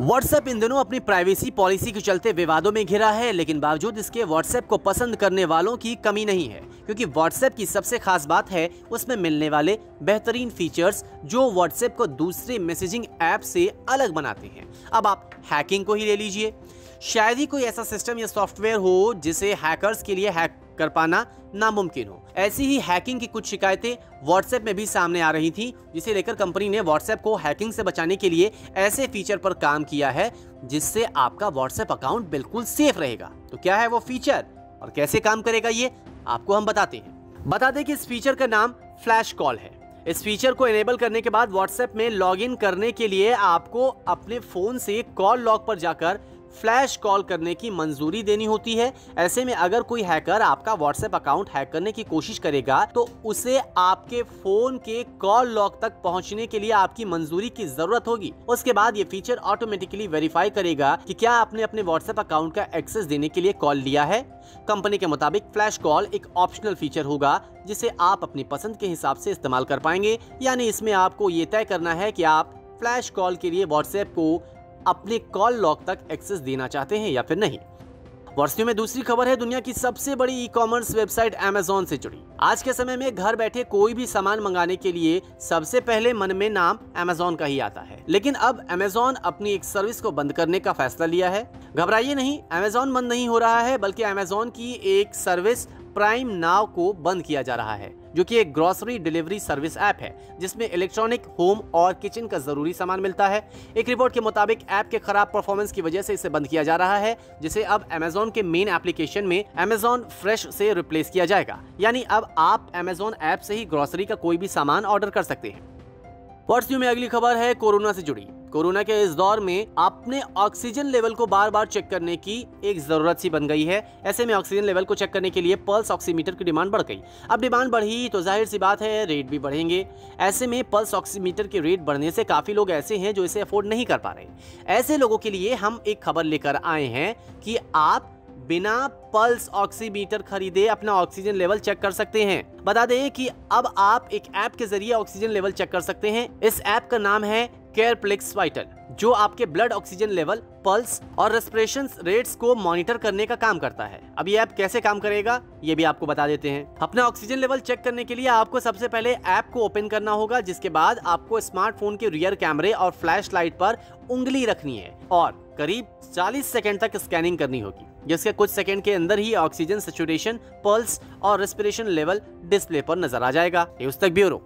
WhatsApp इन दिनों अपनी privacy policy के चलते विवादों में घिरा है, लेकिन बावजूद इसके व्हाट्सएप को पसंद करने वालों की कमी नहीं है, क्योंकि व्हाट्सएप की सबसे खास बात है उसमें मिलने वाले बेहतरीन फीचर्स जो व्हाट्सएप को दूसरे मैसेजिंग ऐप से अलग बनाते हैं। अब आप हैकिंग को ही ले लीजिए। शायद ही कोई ऐसा सिस्टम या सॉफ्टवेयर हो जिसे हैकर्स के लिए हैक कर पाना नामुमकिन हो। ऐसी ही हैकिंग की कुछ शिकायतें व्हाट्सएप में भी सामने आ रही थी, जिसे लेकर कंपनी ने व्हाट्सएप को हैकिंग से बचाने के लिए ऐसे फीचर पर काम किया है, जिससे आपका व्हाट्सएप अकाउंट बिल्कुल सेफ़ रहेगा। तो क्या है वो फीचर और कैसे काम करेगा ये? आपको हम बताते हैं। बता दें कि इस फीचर का नाम फ्लैश कॉल है। इस फीचर को इनेबल करने के बाद व्हाट्सएप में लॉगिन करने के लिए आपको अपने फ़ोन से कॉल लॉग पर जाकर फ्लैश कॉल करने की मंजूरी देनी होती है। ऐसे में अगर कोई हैकर आपका व्हाट्सएप अकाउंट हैक करने की कोशिश करेगा तो उसे आपके फ़ोन के कॉल लॉक तक पहुँचने के लिए आपकी मंजूरी की ज़रूरत होगी। उसके बाद ये फीचर ऑटोमेटिकली वेरीफाई करेगा कि क्या आपने अपने व्हाट्सएप अकाउंट का एक्सेस देने के लिए कॉल लिया है। कंपनी के मुताबिक फ्लैश कॉल एक ऑप्शनल फीचर होगा, जिसे आप अपनी पसंद के हिसाब से इस्तेमाल कर पाएँगे। यानी इसमें आपको ये तय करना है कि आप फ्लैश कॉल के लिए व्हाट्सएप को अपने कॉल लॉग तक एक्सेस देना चाहते हैं या फिर नहीं? वर्षियों में दूसरी खबर है, दुनिया की सबसे बड़ी ई कॉमर्स वेबसाइट अमेजोन से जुड़ी। आज के समय में घर बैठे कोई भी सामान मंगाने के लिए सबसे पहले मन में नाम अमेजोन का ही आता है। लेकिन अब अमेजोन अपनी एक सर्विस को बंद करने का फैसला लिया है। घबराइए नहीं अमेजोन बंद नहीं हो रहा है, बल्कि अमेजोन की एक सर्विस प्राइम नाव को बंद किया जा रहा है। जो कि एक ग्रोसरी डिलीवरी सर्विस ऐप है, जिसमें इलेक्ट्रॉनिक होम और किचन का ज़रूरी सामान मिलता है। एक रिपोर्ट के मुताबिक ऐप के खराब परफॉर्मेंस की वजह से इसे बंद किया जा रहा है, जिसे अब अमेजोन के मेन एप्लीकेशन में अमेजोन फ्रेश से रिप्लेस किया जाएगा। यानी अब आप अमेजोन ऐप से ही ग्रोसरी का कोई भी सामान ऑर्डर कर सकते हैं। वर्ष में अगली खबर है कोरोना से जुड़ी। कोरोना के इस दौर में अपने ऑक्सीजन लेवल को बार बार चेक करने की एक ज़रूरत सी बन गई है। ऐसे में ऑक्सीजन लेवल को चेक करने के लिए पल्स ऑक्सीमीटर की डिमांड बढ़ गई। अब डिमांड बढ़ी तो ज़ाहिर सी बात है, रेट भी बढ़ेंगे। ऐसे में पल्स ऑक्सीमीटर के रेट बढ़ने से काफ़ी लोग ऐसे हैं जो इसे अफोर्ड नहीं कर पा रहे। ऐसे लोगों के लिए हम एक खबर लेकर आए हैं कि आप बिना पल्स ऑक्सीमीटर खरीदे अपना ऑक्सीजन लेवल चेक कर सकते हैं। बता दें कि अब आप एक ऐप के ज़रिए ऑक्सीजन लेवल चेक कर सकते हैं। इस ऐप का नाम है केयर प्लेक्स वाइटल जो आपके ब्लड ऑक्सीजन लेवल पल्स और रेस्पिरेशन रेट्स को मॉनिटर करने का काम करता है। अब ये ऐप कैसे काम करेगा, ये भी आपको बता देते हैं। अपना ऑक्सीजन लेवल चेक करने के लिए आपको सबसे पहले ऐप को ओपन करना होगा, जिसके बाद आपको स्मार्टफ़ोन के रियर कैमरे और फ्लैश लाइट पर उंगली रखनी है, और करीब 40 सेकंड तक स्कैनिंग करनी होगी, जिसके कुछ सेकंड के अंदर ही ऑक्सीजन सेचुरेशन पल्स और रेस्पिरेशन लेवल डिस्प्ले पर नज़र आ जाएगा। न्यूज़ तक ब्यूरो